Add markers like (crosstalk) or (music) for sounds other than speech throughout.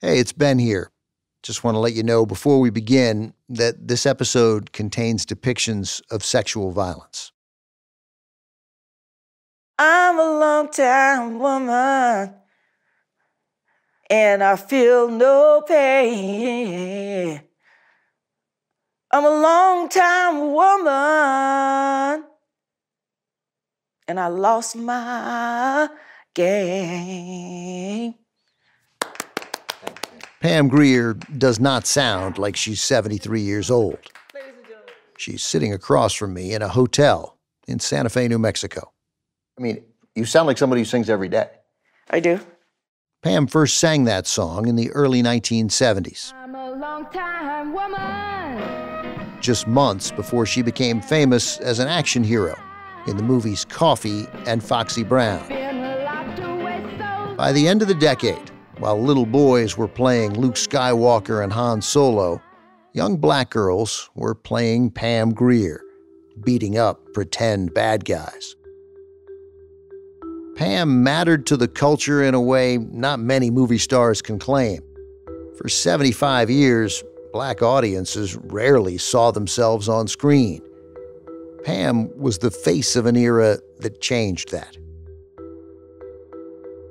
Hey, it's Ben here. Just want to let you know before we begin that this episode contains depictions of sexual violence. I'm a long time woman and I feel no pain. I'm a long time woman and I lost my game. Pam Grier does not sound like she's 73 years old. She's sitting across from me in a hotel in Santa Fe, New Mexico. I mean, you sound like somebody who sings every day. I do. Pam first sang that song in the early 1970s. I'm a long time woman. Just months before she became famous as an action hero in the movies Coffy and Foxy Brown. Been locked away so By the end of the decade, while little boys were playing Luke Skywalker and Han Solo, young black girls were playing Pam Grier, beating up pretend bad guys. Pam mattered to the culture in a way not many movie stars can claim. For 75 years, black audiences rarely saw themselves on screen. Pam was the face of an era that changed that.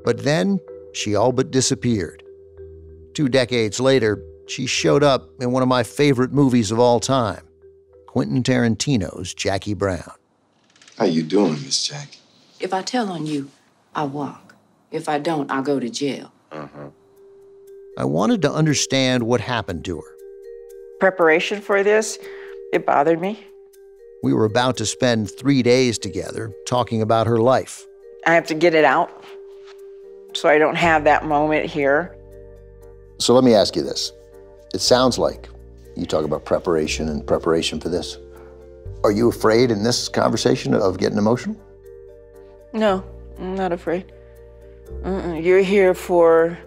But then she all but disappeared. Two decades later, she showed up in one of my favorite movies of all time, Quentin Tarantino's Jackie Brown. How you doing, Miss Jackie? If I tell on you, I walk. If I don't, I'll go to jail. Uh-huh. I wanted to understand what happened to her. Preparation for this, it bothered me. We were about to spend three days together talking about her life. I have to get it out so I don't have that moment here. So let me ask you this. It sounds like you talk about preparation and preparation for this. Are you afraid in this conversation of getting emotional? No, I'm not afraid. Mm-mm. You're here for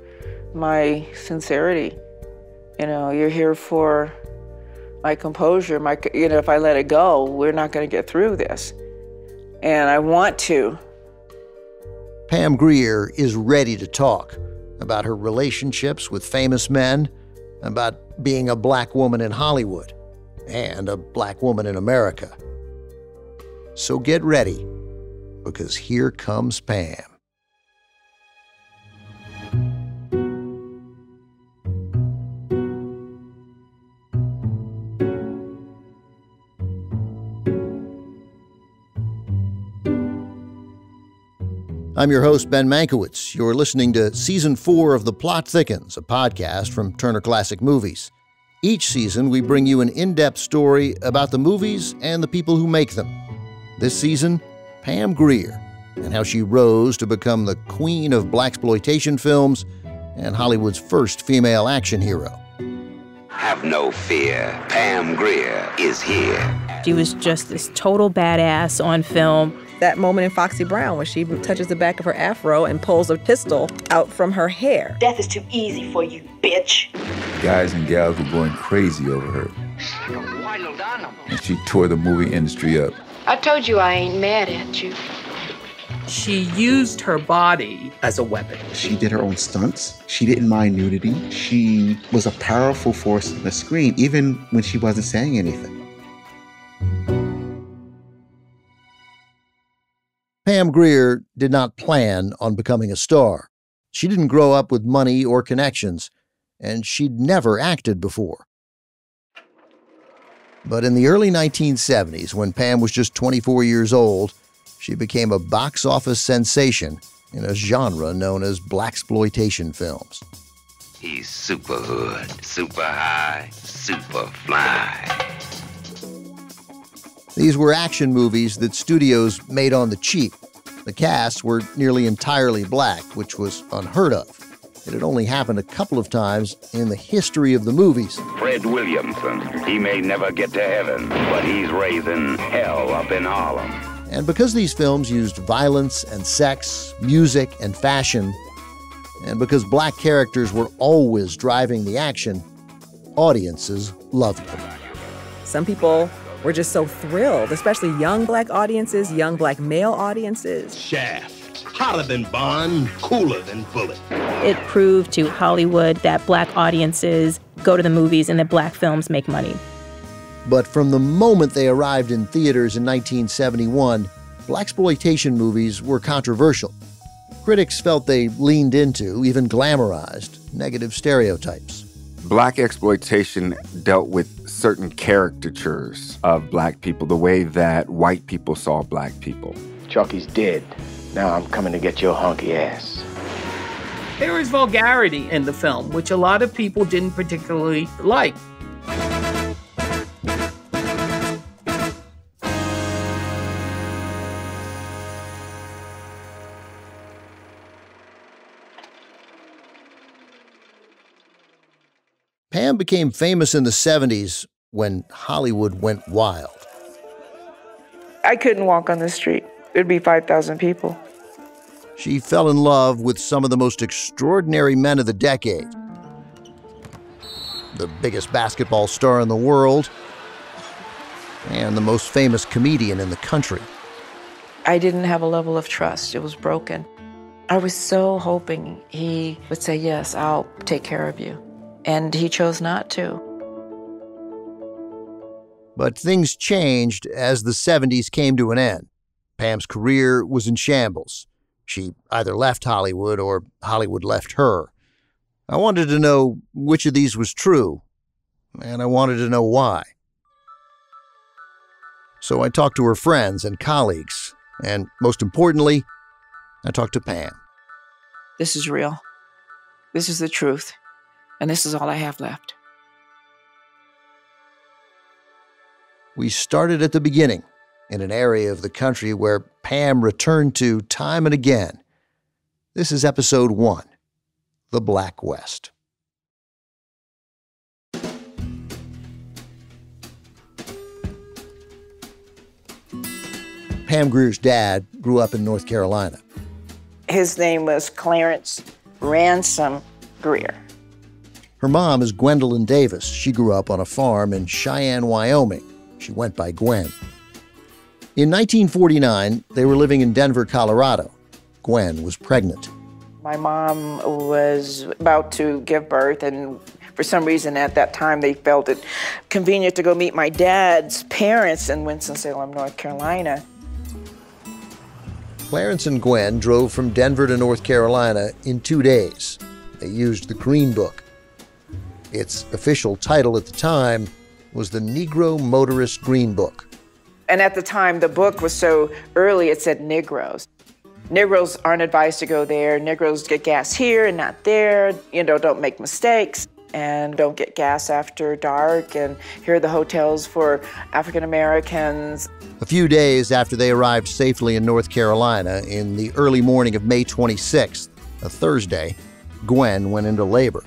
my sincerity. You know, you're here for my composure. My, you know, if I let it go, we're not going to get through this. And I want to. Pam Grier is ready to talk about her relationships with famous men, about being a black woman in Hollywood, and a black woman in America. So get ready, because here comes Pam. I'm your host, Ben Mankiewicz. You're listening to Season 4 of The Plot Thickens, a podcast from Turner Classic Movies. Each season, we bring you an in depth story about the movies and the people who make them. This season, Pam Grier, and how she rose to become the queen of blaxploitation films and Hollywood's first female action hero. Have no fear. Pam Grier is here. She was just this total badass on film. That moment in Foxy Brown when she touches the back of her afro and pulls a pistol out from her hair. Death is too easy for you, bitch. Guys and gals were going crazy over her. And she tore the movie industry up. I told you I ain't mad at you. She used her body as a weapon. She did her own stunts. She didn't mind nudity. She was a powerful force on the screen, even when she wasn't saying anything. Pam Grier did not plan on becoming a star. She didn't grow up with money or connections, and she'd never acted before. But in the early 1970s, when Pam was just 24 years old, she became a box office sensation in a genre known as blaxploitation films. He's super hood, super high, super fly. These were action movies that studios made on the cheap. The casts were nearly entirely black, which was unheard of. It had only happened a couple of times in the history of the movies. Fred Williamson. He may never get to heaven, but he's raising hell up in Harlem. And because these films used violence and sex, music and fashion, and because black characters were always driving the action, audiences loved them. Some people were just so thrilled, especially young black audiences, young black male audiences. Shaft. Hotter than Bond, cooler than Bullitt. It proved to Hollywood that black audiences go to the movies and that black films make money. But from the moment they arrived in theaters in 1971, blaxploitation movies were controversial. Critics felt they leaned into, even glamorized, negative stereotypes. Black exploitation dealt with certain caricatures of black people, the way that white people saw black people. Chucky's dead. Now I'm coming to get your hunky ass. There is vulgarity in the film, which a lot of people didn't particularly like. Became famous in the 70s when Hollywood went wild. I couldn't walk on the street. There'd be 5,000 people. She fell in love with some of the most extraordinary men of the decade. The biggest basketball star in the world, and the most famous comedian in the country. I didn't have a level of trust, it was broken. I was so hoping he would say, Yes, I'll take care of you. And he chose not to. But things changed as the 70s came to an end. Pam's career was in shambles. She either left Hollywood or Hollywood left her. I wanted to know which of these was true, and I wanted to know why. So I talked to her friends and colleagues, and most importantly, I talked to Pam. This is real. This is the truth. And this is all I have left. We started at the beginning in an area of the country where Pam returned to time and again. This is episode one The Black West. Pam Grier's dad grew up in North Carolina. His name was Clarence Ransom Grier. Her mom is Gwendolyn Davis. She grew up on a farm in Cheyenne, Wyoming. She went by Gwen. In 1949, they were living in Denver, Colorado. Gwen was pregnant. My mom was about to give birth, and for some reason at that time they felt it convenient to go meet my dad's parents in Winston-Salem, North Carolina. Clarence and Gwen drove from Denver to North Carolina in two days. They used the Green Book. Its official title at the time was the Negro Motorist Green Book. And at the time, the book was so early, it said Negroes. Negroes aren't advised to go there. Negroes get gas here and not there. You know, don't make mistakes and don't get gas after dark. And here are the hotels for African Americans. A few days after they arrived safely in North Carolina, in the early morning of May 26th, a Thursday, Gwen went into labor.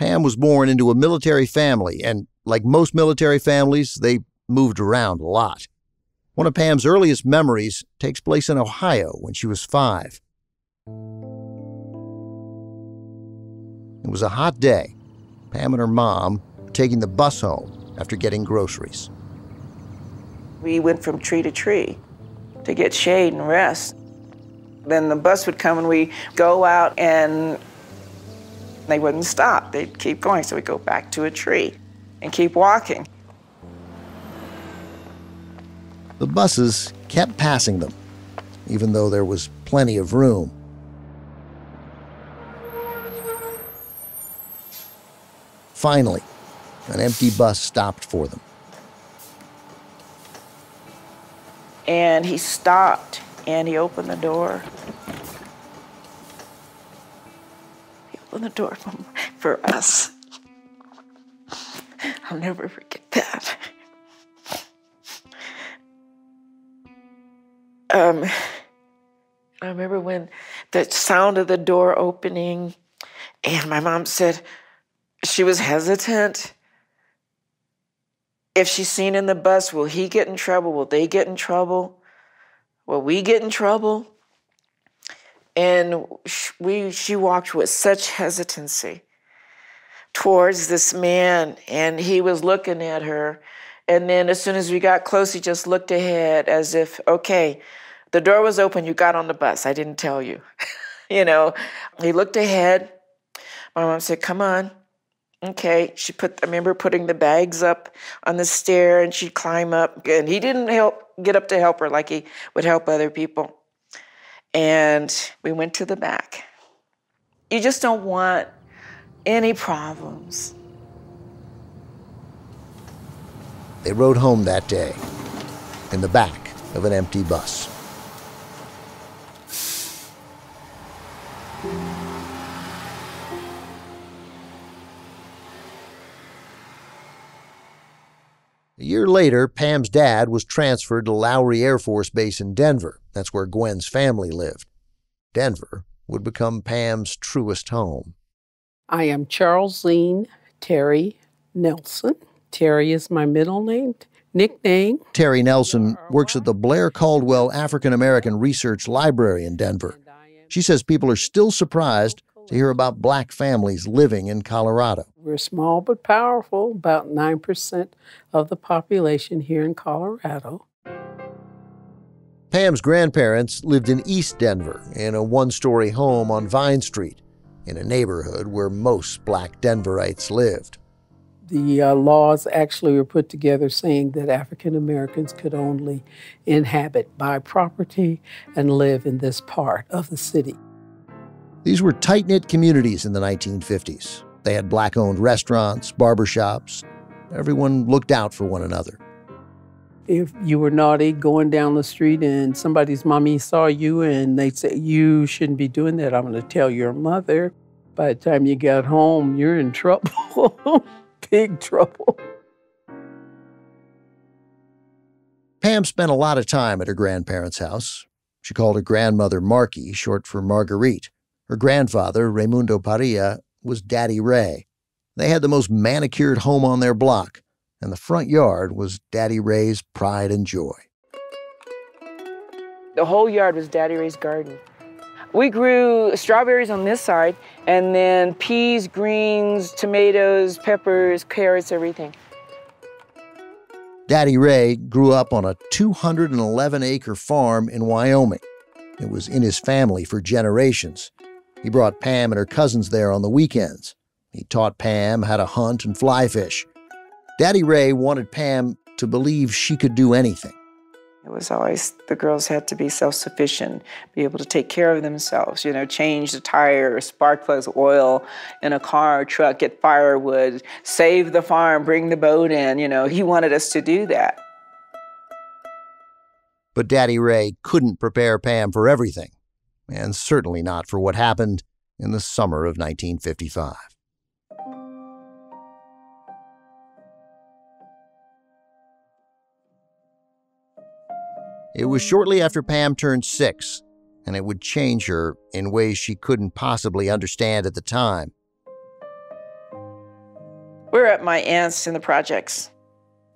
Pam was born into a military family, and like most military families, they moved around a lot. One of Pam's earliest memories takes place in Ohio when she was five. It was a hot day. Pam and her mom were taking the bus home after getting groceries. We went from tree to tree to get shade and rest. Then the bus would come and we go out and they wouldn't stop. They'd keep going. So we'd go back to a tree and keep walking. The buses kept passing them, even though there was plenty of room. Finally, an empty bus stopped for them. And he stopped and he opened the door. He opened the door for, for us. I'll never forget that. Um, I remember when the sound of the door opening, and my mom said she was hesitant. If she's seen in the bus, will he get in trouble? Will they get in trouble? Will we get in trouble? And we, she walked with such hesitancy towards this man, and he was looking at her And then as soon as we got close, he just looked ahead as if, okay, the door was open, you got on the bus. I didn't tell you. (laughs) you know, he looked ahead. My mom said, come on. Okay, she put. I remember putting the bags up on the stair, and she'd climb up. And he didn't help get up to help her like he would help other people. And we went to the back. You just don't want any problems. They rode home that day in the back of an empty bus. A year later, Pam's dad was transferred to Lowry Air Force Base in Denver. That's where Gwen's family lived. Denver would become Pam's truest home. I am Charlesine Terry Nelson. Terry is my middle name, nickname. Terry Nelson works at the Blair Caldwell African American Research Library in Denver. She says people are still surprised to hear about black families living in Colorado. We're small but powerful, about 9% of the population here in Colorado. Pam's grandparents lived in East Denver in a one story home on Vine Street, in a neighborhood where most black Denverites lived. The uh, laws actually were put together saying that African Americans could only inhabit, buy property, and live in this part of the city. These were tight knit communities in the 1950s. They had black owned restaurants, barbershops. Everyone looked out for one another. If you were naughty going down the street and somebody's mommy saw you and they say, You shouldn't be doing that, I'm going to tell your mother. By the time you got home, you're in trouble. (laughs) Big trouble. Pam spent a lot of time at her grandparents' house. She called her grandmother Marky, short for Marguerite. Her grandfather, Raimundo Parilla, was Daddy Ray. They had the most manicured home on their block, and the front yard was Daddy Ray's pride and joy. The whole yard was Daddy Ray's garden. We grew strawberries on this side, and then peas, greens, tomatoes, peppers, carrots, everything. Daddy Ray grew up on a 211 acre farm in Wyoming. It was in his family for generations. He brought Pam and her cousins there on the weekends. He taught Pam how to hunt and fly fish. Daddy Ray wanted Pam to believe she could do anything. It was always the girls had to be self sufficient, be able to take care of themselves, you know, change the tire, spark plugs, oil in a car or truck, get firewood, save the farm, bring the boat in. You know, he wanted us to do that. But Daddy Ray couldn't prepare Pam for everything and certainly not for what happened in the summer of 1955. It was shortly after Pam turned six, and it would change her in ways she couldn't possibly understand at the time. We're at my aunt's in the projects.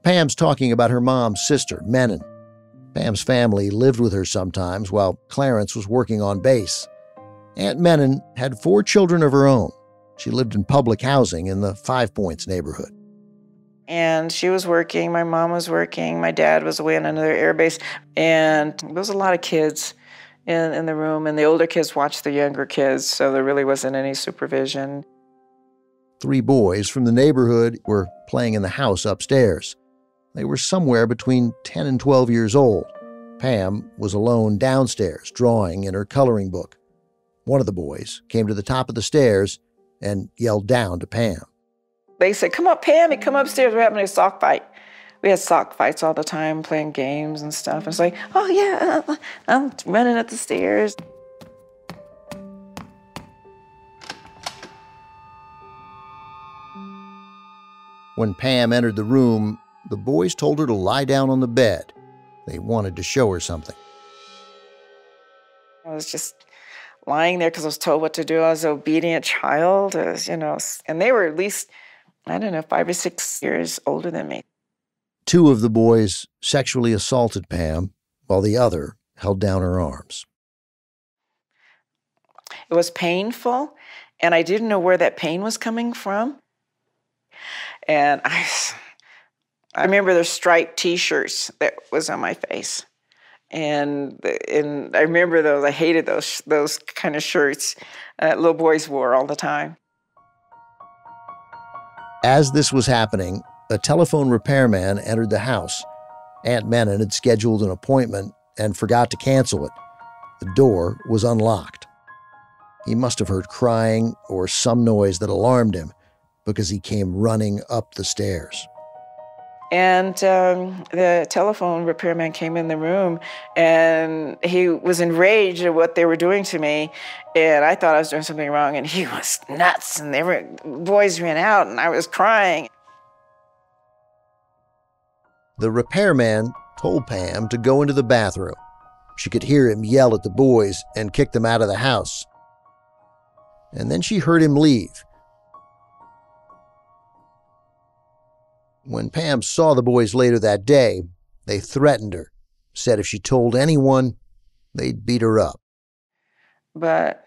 Pam's talking about her mom's sister, Menon. Pam's family lived with her sometimes while Clarence was working on base. Aunt Menon had four children of her own. She lived in public housing in the Five Points neighborhood. And she was working, my mom was working, my dad was away on another airbase, and there was a lot of kids in, in the room, and the older kids watched the younger kids, so there really wasn't any supervision. Three boys from the neighborhood were playing in the house upstairs. They were somewhere between 10 and 12 years old. Pam was alone downstairs, drawing in her coloring book. One of the boys came to the top of the stairs and yelled down to Pam. They said, Come up, Pammy, come upstairs. We're having a sock fight. We had sock fights all the time, playing games and stuff. It's like, Oh, yeah, uh, I'm running up the stairs. When Pam entered the room, the boys told her to lie down on the bed. They wanted to show her something. I was just lying there because I was told what to do. I was an obedient child, as you know, and they were at least, I don't know, five or six years older than me. Two of the boys sexually assaulted Pam, while the other held down her arms. It was painful, and I didn't know where that pain was coming from. And I I remember the striped T-shirts that was on my face, and and I remember those. I hated those those kind of shirts uh, little boys wore all the time. As this was happening, a telephone repairman entered the house. Aunt Menon had scheduled an appointment and forgot to cancel it. The door was unlocked. He must have heard crying or some noise that alarmed him because he came running up the stairs. And um, the telephone repairman came in the room and he was enraged at what they were doing to me. And I thought I was doing something wrong and he (laughs) was nuts. And were, boys ran out and I was crying. The repairman told Pam to go into the bathroom. She could hear him yell at the boys and kick them out of the house. And then she heard him leave. When Pam saw the boys later that day, they threatened her, said if she told anyone, they'd beat her up. But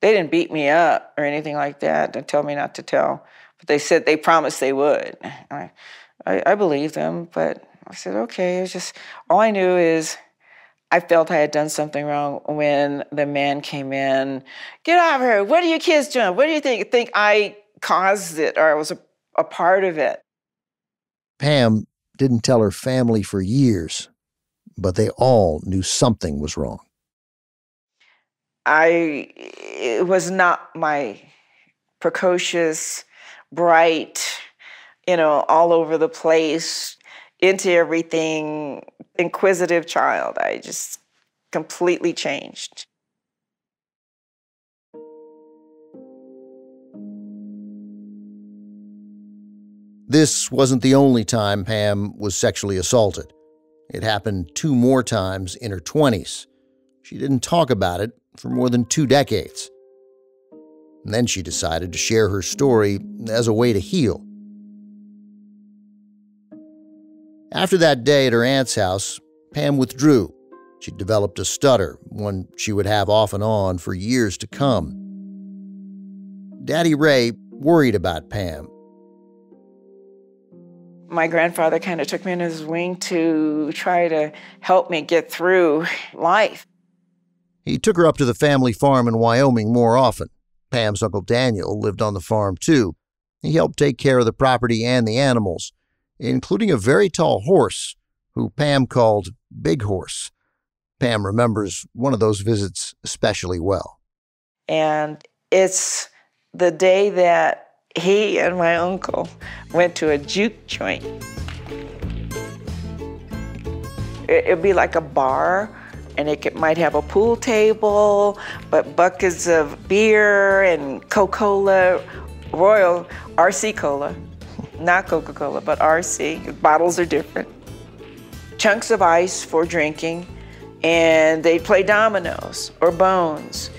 they didn't beat me up or anything like that and tell me not to tell. But they said they promised they would. I, I, I believed them, but I said, okay. It was just, all I knew is I felt I had done something wrong when the man came in. Get off her. What are your kids doing? What do you think? Think I caused it or I was a, a part of it? Pam didn't tell her family for years, but they all knew something was wrong. I it was not my precocious, bright, you know, all over the place, into everything, inquisitive child. I just completely changed. This wasn't the only time Pam was sexually assaulted. It happened two more times in her 20s. She didn't talk about it for more than two decades. And then she decided to share her story as a way to heal. After that day at her aunt's house, Pam withdrew. She developed a stutter, one she would have off and on for years to come. Daddy Ray worried about Pam my grandfather kind of took me under his wing to try to help me get through life. He took her up to the family farm in Wyoming more often. Pam's Uncle Daniel lived on the farm too. He helped take care of the property and the animals, including a very tall horse who Pam called Big Horse. Pam remembers one of those visits especially well. And it's the day that he and my uncle went to a juke joint. It'd be like a bar, and it could, might have a pool table, but buckets of beer and Coca-Cola, Royal RC Cola, not Coca-Cola, but RC. Bottles are different. Chunks of ice for drinking, and they'd play dominoes or bones.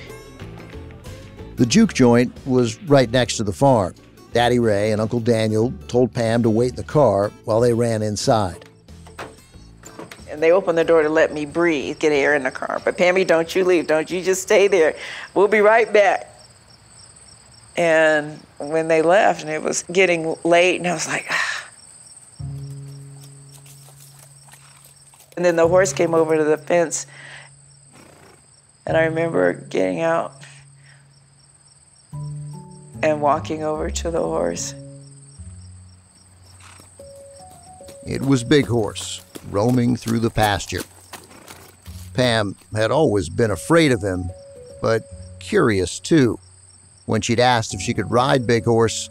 The juke joint was right next to the farm. Daddy Ray and Uncle Daniel told Pam to wait in the car while they ran inside. And they opened the door to let me breathe, get air in the car. But Pammy, don't you leave. Don't you just stay there. We'll be right back. And when they left, and it was getting late, and I was like, ah. And then the horse came over to the fence, and I remember getting out and walking over to the horse. It was Big Horse, roaming through the pasture. Pam had always been afraid of him, but curious too. When she'd asked if she could ride Big Horse,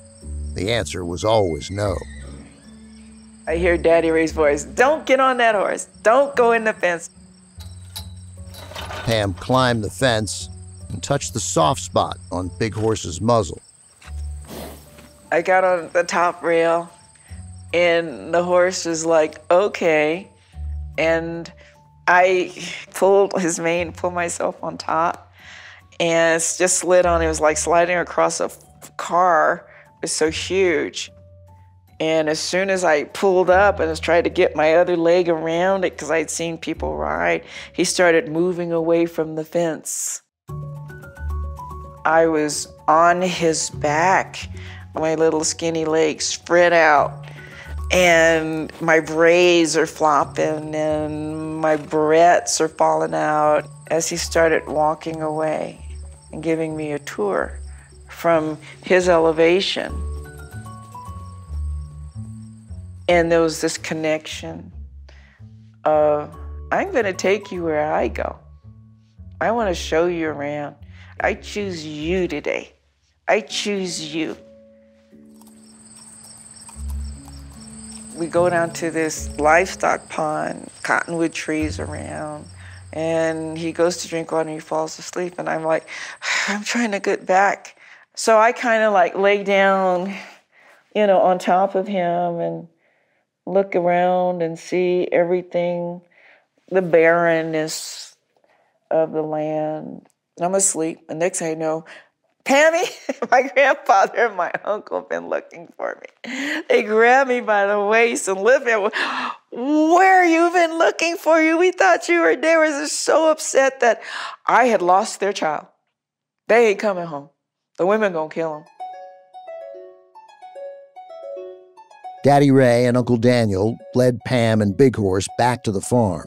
the answer was always no. I hear Daddy Ray's voice Don't get on that horse. Don't go in the fence. Pam climbed the fence and touched the soft spot on Big Horse's muzzle. I got on the top rail, and the horse was like, okay. And I pulled his mane, pulled myself on top, and it just slid on. It was like sliding across a car. It was so huge. And as soon as I pulled up and was trying to get my other leg around it, because I'd seen people ride, he started moving away from the fence. I was on his back my little skinny legs spread out. and my braids are flopping and my barrettes are falling out as he started walking away and giving me a tour from his elevation. And there was this connection of, I'm going to take you where I go. I want to show you around. I choose you today. I choose you. We go down to this livestock pond, cottonwood trees around, and he goes to drink water and he falls asleep. And I'm like, (sighs) I'm trying to get back. So I kind of like lay down, you know, on top of him and look around and see everything, the barrenness of the land. I'm asleep. And next thing I know, Pammy, (laughs) my grandfather and my uncle have been looking for me. They grab me by the waist and lift me. Where you been looking for you? We thought you were there. Was so upset that I had lost their child. They ain't coming home. The women gonna kill him. Daddy Ray and Uncle Daniel led Pam and Big Horse back to the farm.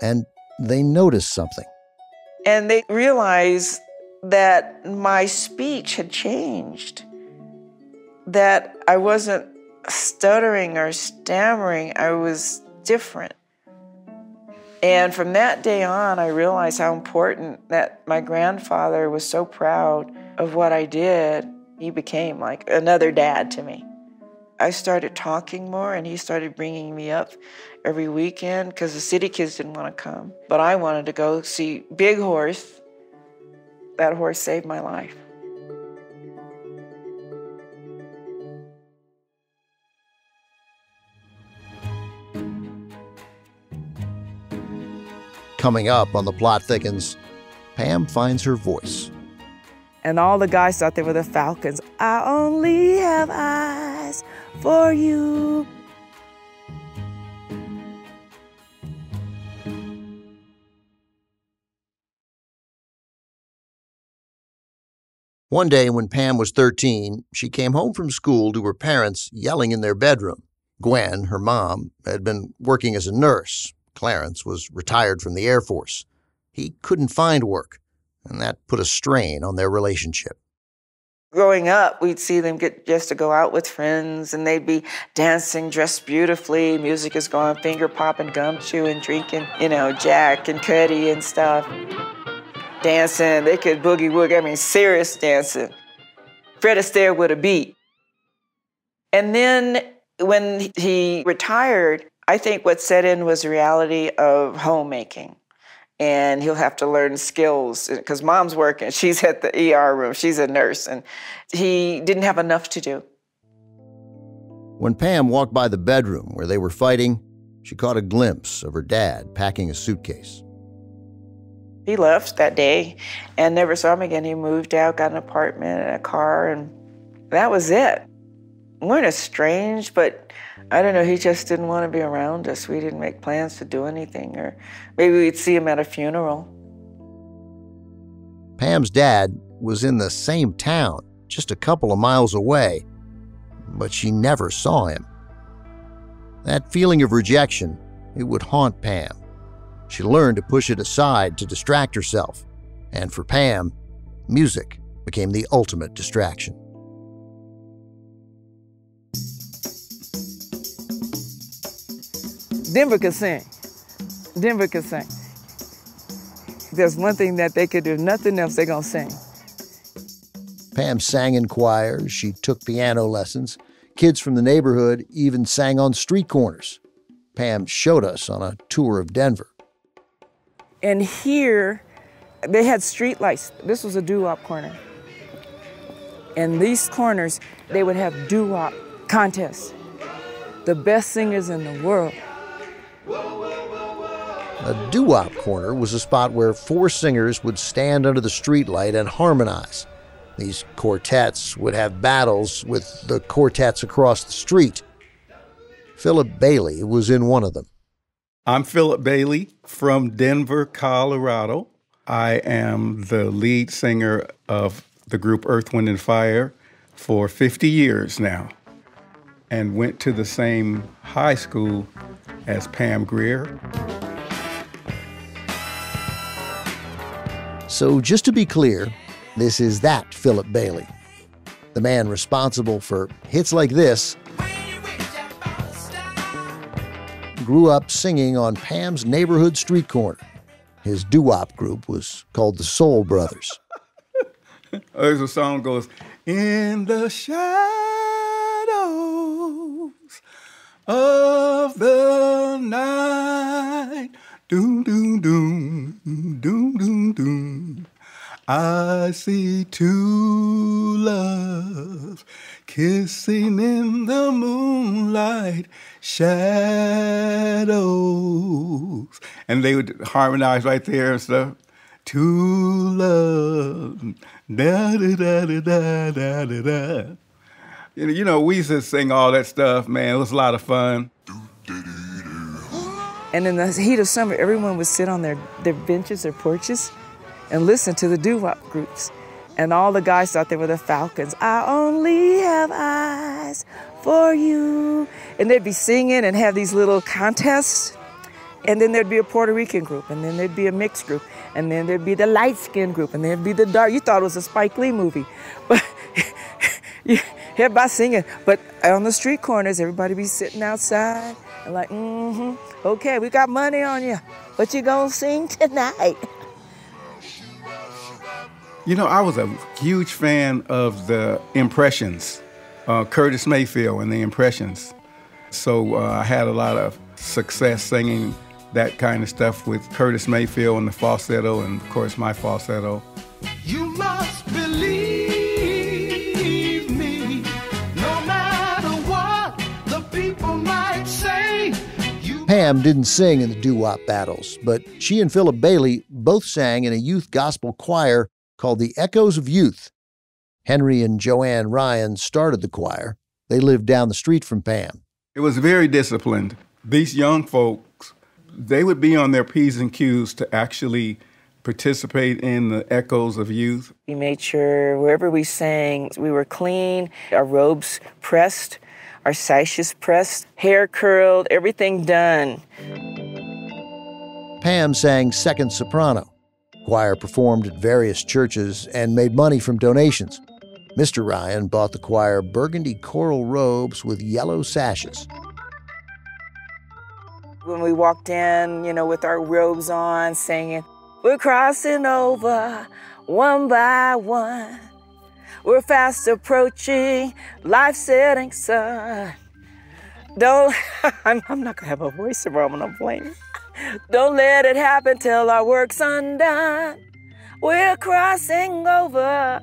And they noticed something. And they realized that my speech had changed, that I wasn't stuttering or stammering, I was different. And from that day on, I realized how important that my grandfather was so proud of what I did. He became like another dad to me. I started talking more, and he started bringing me up every weekend because the city kids didn't want to come. But I wanted to go see Big Horse that horse saved my life. Coming up on The Plot Thickens, Pam finds her voice. And all the guys thought they were the Falcons. I only have eyes for you. One day when Pam was 13, she came home from school to her parents yelling in their bedroom. Gwen, her mom, had been working as a nurse. Clarence was retired from the Air Force. He couldn't find work, and that put a strain on their relationship. Growing up, we'd see them get just to go out with friends, and they'd be dancing, dressed beautifully. Music is going, finger popping, gum chewing, drinking, you know, Jack and Cuddy and stuff dancing. They could boogie woogie. I mean, serious dancing. Fred Astaire with a beat. And then when he retired, I think what set in was reality of homemaking. And he'll have to learn skills because mom's working. She's at the ER room. She's a nurse. And he didn't have enough to do. When Pam walked by the bedroom where they were fighting, she caught a glimpse of her dad packing a suitcase. He left that day and never saw him again. He moved out, got an apartment and a car, and that was it. We weren't estranged, but I don't know, he just didn't want to be around us. We didn't make plans to do anything, or maybe we'd see him at a funeral. Pam's dad was in the same town, just a couple of miles away, but she never saw him. That feeling of rejection, it would haunt Pam she learned to push it aside to distract herself. And for Pam, music became the ultimate distraction. Denver could sing. Denver could sing. There's one thing that they could do, nothing else, they're going to sing. Pam sang in choirs, she took piano lessons. Kids from the neighborhood even sang on street corners. Pam showed us on a tour of Denver. And here, they had street lights. This was a doo-wop corner. And these corners, they would have doo-wop contests. The best singers in the world. A doo-wop corner was a spot where four singers would stand under the streetlight and harmonize. These quartets would have battles with the quartets across the street. Philip Bailey was in one of them. I'm Philip Bailey from Denver, Colorado. I am the lead singer of the group Earth, Wind, and Fire for 50 years now. and went to the same high school as Pam Grier. So, just to be clear, this is that Philip Bailey, the man responsible for hits like this. Grew up singing on Pam's neighborhood street corner. His doo wop group was called the Soul Brothers. (laughs) There's a song goes, In the shadows of the night, doom, doom, doom, doom, doom, doom. I see two loves kissing in the moonlight shadows. And they would harmonize right there and stuff. To love, da da da da da da da. da. You know, we used to sing all that stuff, man. It was a lot of fun. And in the heat of summer, everyone would sit on their, their benches, their porches, and listen to the doo-wop groups. And all the guys thought they were the Falcons. I only have eyes for you. And they'd be singing and have these little contests. And then there'd be a Puerto Rican group, and then there'd be a mixed group, and then there'd be the light skinned group, and there'd be the dark. You thought it was a Spike Lee movie. (laughs) But (laughs) you everybody singing. But on the street corners, everybody be sitting outside and like, mm-hmm, okay, we got money on you. What you gonna sing tonight? (laughs) You know, I was a huge fan of the Impressions, uh, Curtis Mayfield and the Impressions. So uh, I had a lot of success singing that kind of stuff with Curtis Mayfield and the falsetto, and of course my falsetto. You must believe me, no matter what the people might say. Pam didn't sing in the doo wop battles, but she and Philip Bailey both sang in a youth gospel choir called the Echoes of Youth. Henry and Joanne Ryan started the choir. They lived down the street from Pam. It was very disciplined. These young folks, they would be on their P's and Q's to actually participate in the echoes of youth. We made sure wherever we sang, we were clean, our robes pressed, our sashes pressed, hair curled, everything done. Pam sang second soprano. Choir performed at various churches and made money from donations. Mr. Ryan bought the choir burgundy choral robes with yellow sashes. When we walked in, you know, with our robes on, singing, We're crossing over one by one. We're fast approaching life setting sun. Don't, (laughs) I'm, I'm not gonna have a voice tomorrow when I'm playing. Don't let it happen till our work's undone. We're crossing over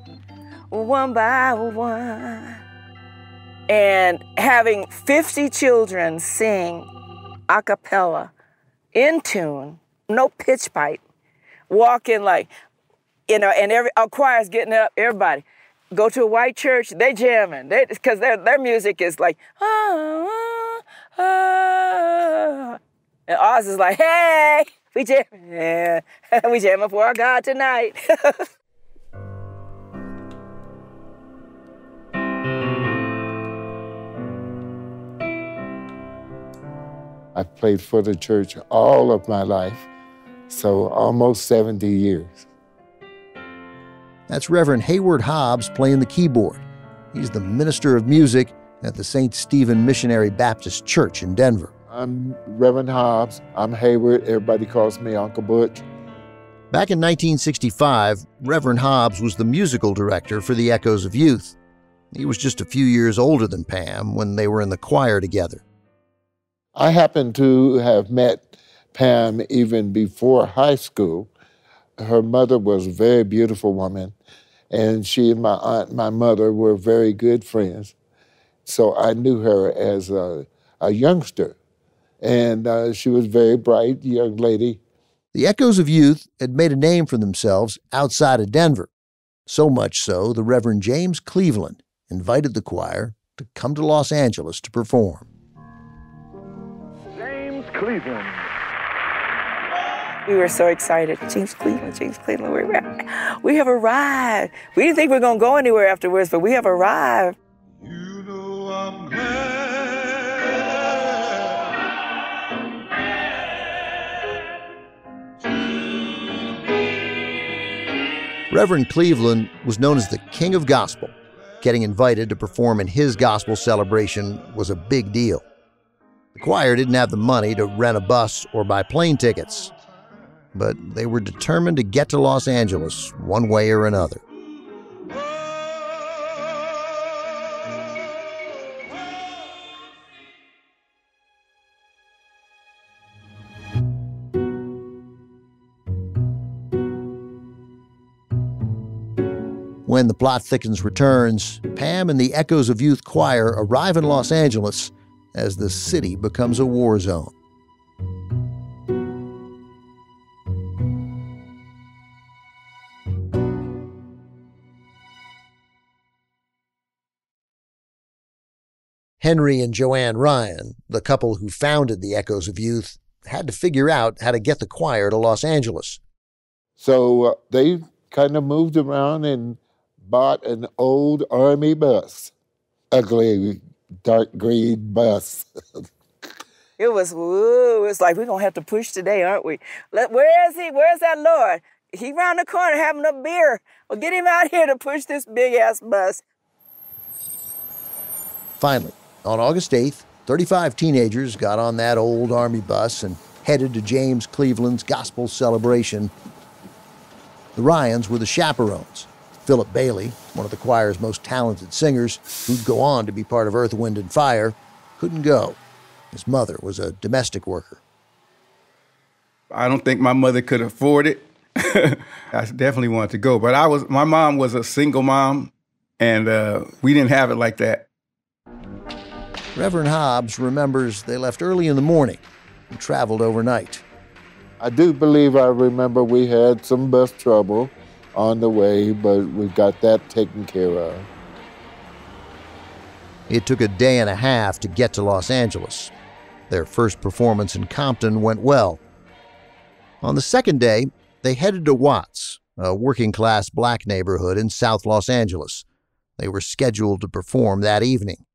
one by one. And having 50 children sing a cappella in tune, no pitch pipe, walking like, you know, and every our choir's getting up, everybody. Go to a white church, they jamming. They because their their music is like ah, ah, ah. And ours is like, hey, we jamming. Yeah, (laughs) we jamming for our God tonight. (laughs) I played for the church all of my life, so almost 70 years. That's Reverend Hayward Hobbs playing the keyboard. He's the minister of music at the St. Stephen Missionary Baptist Church in Denver. I'm Reverend Hobbs. I'm Hayward. Everybody calls me Uncle Butch. Back in 1965, Reverend Hobbs was the musical director for the Echoes of Youth. He was just a few years older than Pam when they were in the choir together. I happened to have met Pam even before high school. Her mother was a very beautiful woman, and she and my aunt, my mother, were very good friends. So I knew her as a, a youngster, and uh, she was a very bright young lady. The Echoes of Youth had made a name for themselves outside of Denver. So much so, the Reverend James Cleveland invited the choir to come to Los Angeles to perform. Cleveland. We were so excited. James Cleveland, James Cleveland, we, were, we have arrived. We didn't think we were going to go anywhere afterwards, but we have arrived. You know I'm. Reverend Cleveland was known as the King of Gospel. Getting invited to perform in his gospel celebration was a big deal. The choir didn't have the money to rent a bus or buy plane tickets, but they were determined to get to Los Angeles one way or another. When the plot thickens returns, Pam and the Echoes of Youth Choir arrive in Los Angeles as the city becomes a war zone. Henry and Joanne Ryan, the couple who founded the Echoes of Youth, had to figure out how to get the choir to Los Angeles. So uh, they kind of moved around and bought an old army bus, ugly dark green bus. It was woo. It's like we're gonna have to push today, aren't we? Let, where is he? Where's that Lord? He round the corner having a beer. Well, get him out here to push this big ass bus. Finally, on August 8th, 35 teenagers got on that old army bus and headed to James Cleveland's gospel celebration. The Ryans were the chaperones. Philip Bailey, one of the choir's most talented singers, who'd go on to be part of Earth, Wind, and Fire, couldn't go. His mother was a domestic worker. I don't think my mother could afford it. (laughs) I definitely wanted to go, but I was my mom was a single mom, and uh, we didn't have it like that. Reverend Hobbs remembers they left early in the morning and traveled overnight. I do believe I remember we had some bus trouble on the way, but we've got that taken care of. It took a day and a half to get to Los Angeles. Their first performance in Compton went well. On the second day, they headed to Watts, a working class black neighborhood in South Los Angeles. They were scheduled to perform that evening.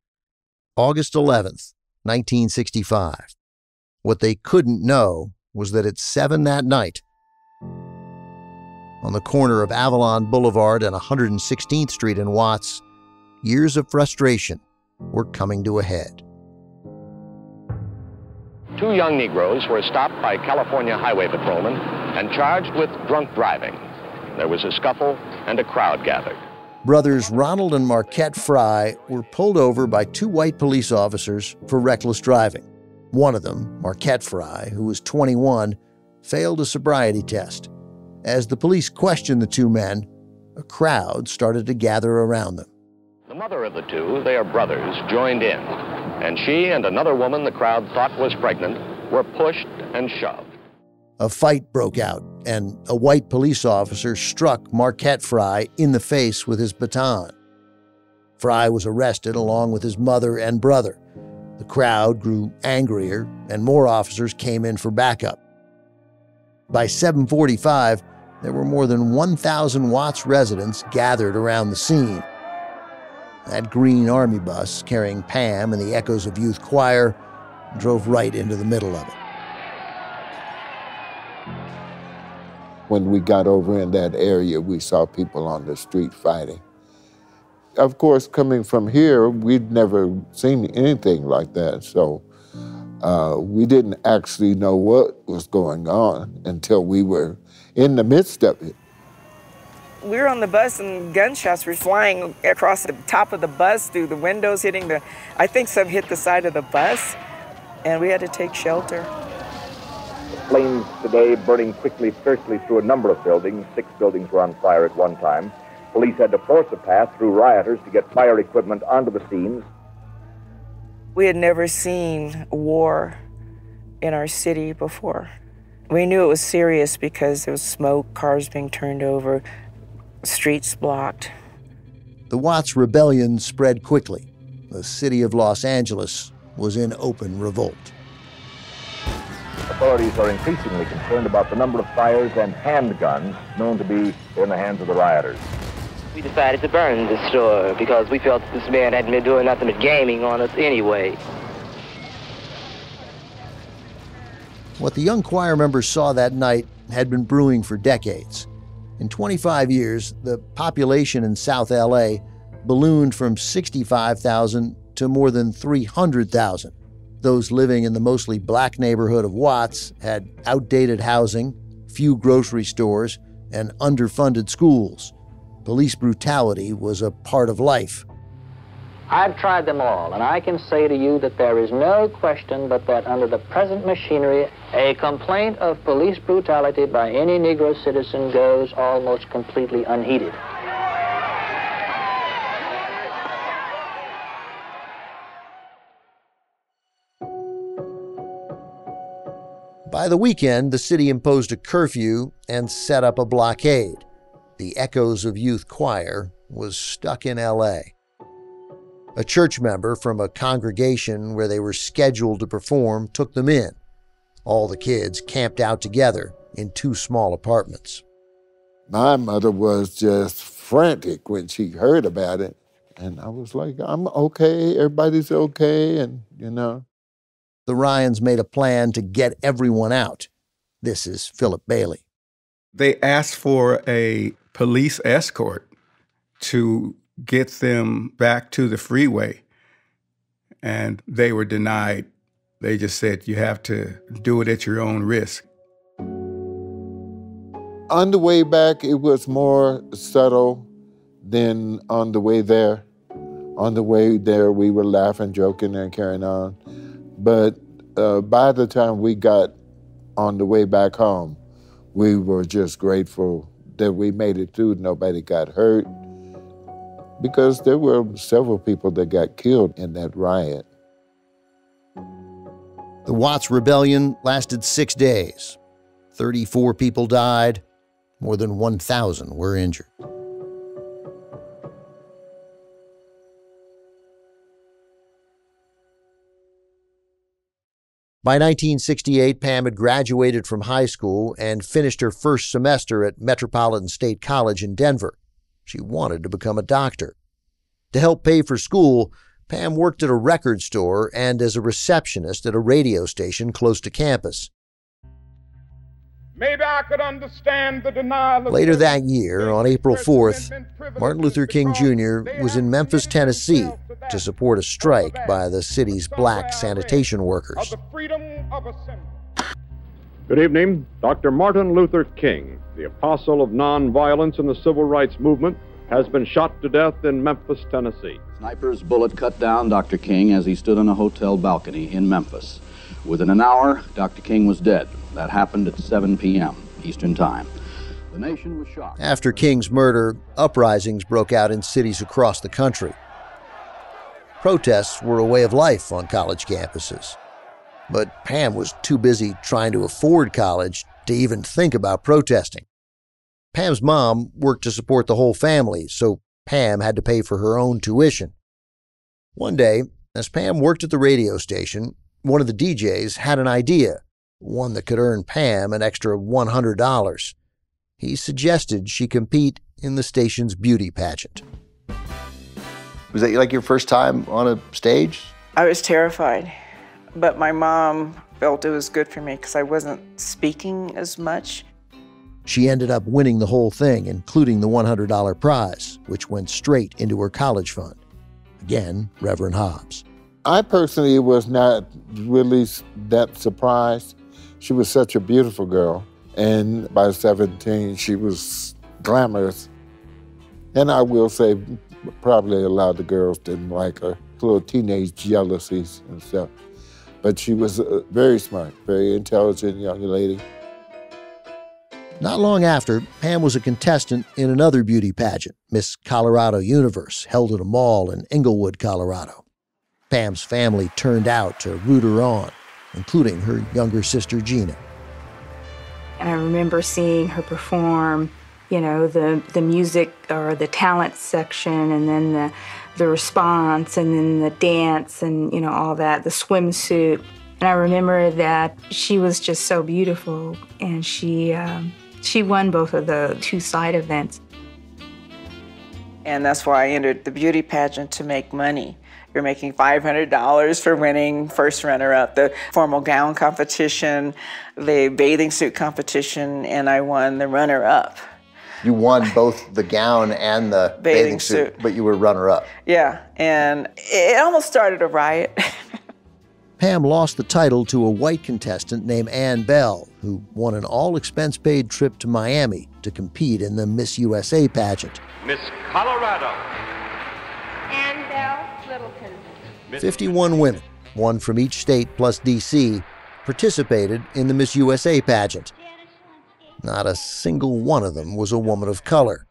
August 11th, 1965. What they couldn't know was that at 7 that night, on the corner of Avalon Boulevard and 116th Street in Watts, years of frustration were coming to a head. Two young Negroes were stopped by California highway patrolmen and charged with drunk driving. There was a scuffle and a crowd gathered. Brothers Ronald and Marquette Frye were pulled over by two white police officers for reckless driving. One of them, Marquette Frye, who was 21, failed a sobriety test. As the police questioned the two men, a crowd started to gather around them. The mother of the two, they are brothers, joined in, and she and another woman the crowd thought was pregnant were pushed and shoved. A fight broke out, and a white police officer struck Marquette Frye in the face with his baton. Frye was arrested along with his mother and brother. The crowd grew angrier, and more officers came in for backup. By 745, there were more than 1,000 Watts residents gathered around the scene. That green army bus carrying Pam and the Echoes of Youth Choir drove right into the middle of it. When we got over in that area, we saw people on the street fighting. Of course, coming from here, we'd never seen anything like that, so uh, we didn't actually know what was going on until we were in the midst of it. We were on the bus and gunshots were flying across the top of the bus through the windows, hitting the, I think some hit the side of the bus, and we had to take shelter. Flames today burning quickly, fiercely through a number of buildings. Six buildings were on fire at one time. Police had to force a path through rioters to get fire equipment onto the scenes. We had never seen war in our city before. We knew it was serious because there was smoke, cars being turned over, streets blocked. The Watts rebellion spread quickly. The city of Los Angeles was in open revolt. Authorities are increasingly concerned about the number of fires and handguns known to be in the hands of the rioters. We decided to burn the store because we felt this man hadn't been doing nothing but gaming on us anyway. What the young choir members saw that night had been brewing for decades. In 25 years, the population in South LA ballooned from 65,000 to more than 300,000. Those living in the mostly black neighborhood of Watts had outdated housing, few grocery stores, and underfunded schools. Police brutality was a part of life. I've tried them all, and I can say to you that there is no question but that under the present machinery, a complaint of police brutality by any Negro citizen goes almost completely unheeded. By the weekend, the city imposed a curfew and set up a blockade. The Echoes of Youth Choir was stuck in LA. A church member from a congregation where they were scheduled to perform took them in. All the kids camped out together in two small apartments. My mother was just frantic when she heard about it. And I was like, I'm okay, everybody's okay, and you know. The Ryans made a plan to get everyone out. This is Philip Bailey. They asked for a police escort to get them back to the freeway, and they were denied. They just said, you have to do it at your own risk. On the way back, it was more subtle than on the way there. On the way there, we were laughing, joking, and carrying on. But uh, by the time we got on the way back home, we were just grateful that we made it through. Nobody got hurt because there were several people that got killed in that riot. The Watts Rebellion lasted six days. 34 people died, more than 1,000 were injured. By 1968, Pam had graduated from high school and finished her first semester at Metropolitan State College in Denver. She wanted to become a doctor. To help pay for school, Pam worked at a record store and as a receptionist at a radio station close to campus. Maybe I could understand the denial Later that year, on April 4th, Martin Luther King Jr. was in Memphis, Tennessee to support a strike by the city's black sanitation workers. Good evening. Dr. Martin Luther King, the apostle of nonviolence in the civil rights movement, has been shot to death in Memphis, Tennessee. Sniper's bullet cut down Dr. King as he stood on a hotel balcony in Memphis. Within an hour, Dr. King was dead. That happened at 7 p.m. Eastern Time. The nation was shocked. After King's murder, uprisings broke out in cities across the country. Protests were a way of life on college campuses. But Pam was too busy trying to afford college to even think about protesting. Pam's mom worked to support the whole family, so Pam had to pay for her own tuition. One day, as Pam worked at the radio station, one of the DJs had an idea, one that could earn Pam an extra $100. He suggested she compete in the station's beauty pageant. Was that like your first time on a stage? I was terrified, but my mom felt it was good for me because I wasn't speaking as much. She ended up winning the whole thing, including the $100 prize, which went straight into her college fund. Again, Reverend Hobbs. I personally was not really that surprised. She was such a beautiful girl. And by 17, she was glamorous. And I will say, probably a lot of the girls didn't like her. Little teenage jealousies and stuff. But she was uh, very smart, very intelligent young lady. Not long after, Pam was a contestant in another beauty pageant, Miss Colorado Universe, held at a mall in Englewood, Colorado. Pam's family turned out to root her on, including her younger sister Gina. And I remember seeing her perform, you know, the, the music or the talent section and then the, the response and then the dance and, you know, all that, the swimsuit. And I remember that she was just so beautiful and she, um, she won both of the two side events. And that's why I entered the beauty pageant to make money. You're making $500 for winning first runner up, the formal gown competition, the bathing suit competition, and I won the runner up. You won both the gown and the (laughs) bathing, Bathing suit, suit. but you were runner up. Yeah, and it almost started a riot. (laughs) Pam lost the title to a white contestant named Ann Bell, who won an all expense paid trip to Miami to compete in the Miss USA pageant. Miss Colorado. Ann Bell Littleton. 51 women, one from each state plus DC, participated in the Miss USA pageant. Not a single one of them was a woman of color.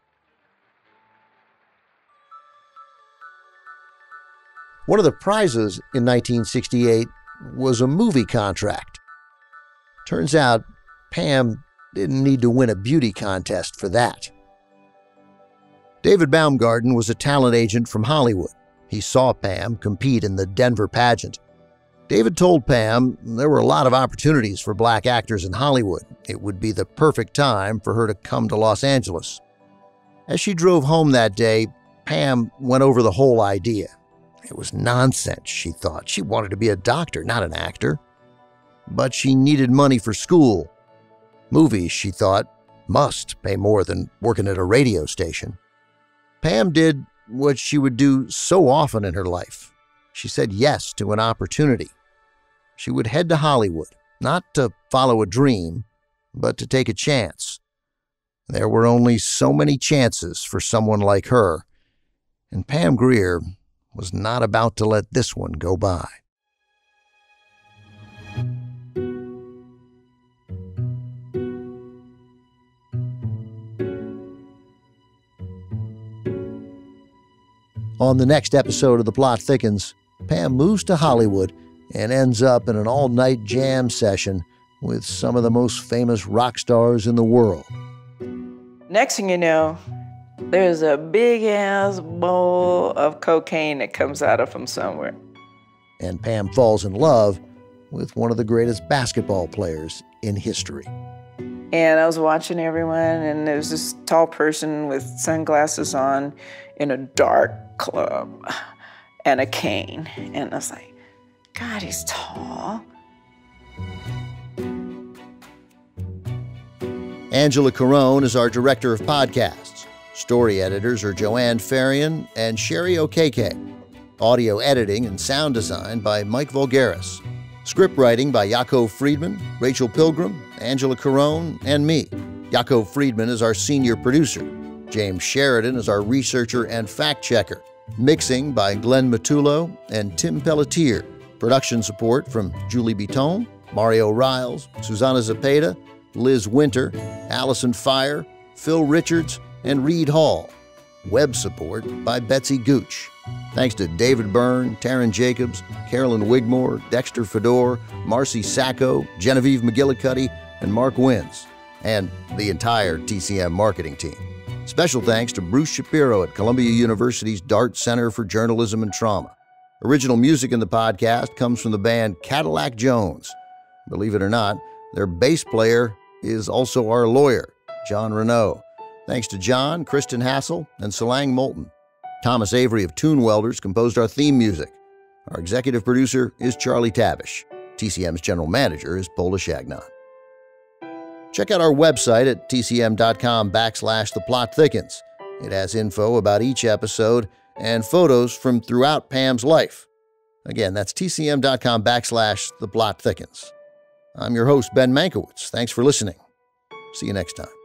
One of the prizes in 1968 was a movie contract. Turns out Pam didn't need to win a beauty contest for that. David Baumgarten was a talent agent from Hollywood. He saw Pam compete in the Denver pageant. David told Pam there were a lot of opportunities for black actors in Hollywood. It would be the perfect time for her to come to Los Angeles. As she drove home that day, Pam went over the whole idea. It was nonsense, she thought. She wanted to be a doctor, not an actor. But she needed money for school. Movies, she thought, must pay more than working at a radio station. Pam did what she would do so often in her life. She said yes to an opportunity. She would head to Hollywood, not to follow a dream, but to take a chance. There were only so many chances for someone like her, and Pam Grier was not about to let this one go by. On the next episode of The Plot Thickens, Pam moves to Hollywood and ends up in an all night jam session with some of the most famous rock stars in the world. Next thing you know, there's a big ass bowl of cocaine that comes out of him somewhere. And Pam falls in love with one of the greatest basketball players in history. And I was watching everyone, and there was this tall person with sunglasses on in a dark club and a cane. And I was like, God, he's tall. Angela Carone is our director of podcasts. Story editors are Joanne Farian and Sherry O'Kk. Audio editing and sound design by Mike Vulgaris. Script writing by Yaakov Friedman, Rachel Pilgrim, Angela Carone, and me. Yaakov Friedman is our senior producer. James Sheridan is our researcher and fact checker. Mixing by Glenn Matullo and Tim Pelletier. Production support from Julie Biton, Mario Riles, Susanna Zapata, Liz Winter, Allison Fire, Phil Richards, and Reed Hall. Web support by Betsy Gooch. Thanks to David Byrne, Taryn Jacobs, Carolyn Wigmore, Dexter Fedor, Marcy Sacco, Genevieve McGillicuddy, and Mark Wins, and the entire TCM marketing team. Special thanks to Bruce Shapiro at Columbia University's Dart Center for Journalism and Trauma. Original music in the podcast comes from the band Cadillac Jones. Believe it or not, their bass player is also our lawyer, John Renault. Thanks to John, Kristen Hassel, and Solang Moulton. Thomas Avery of Tune Welders composed our theme music. Our executive producer is Charlie Tabesh. TCM's general manager is Pola Changnon. Check out our website at tcm.com backslash the plot thickens. It has info about each episode and photos from throughout Pam's life. Again, that's tcm.com backslash the plot thickens. I'm your host, Ben Mankiewicz. Thanks for listening. See you next time.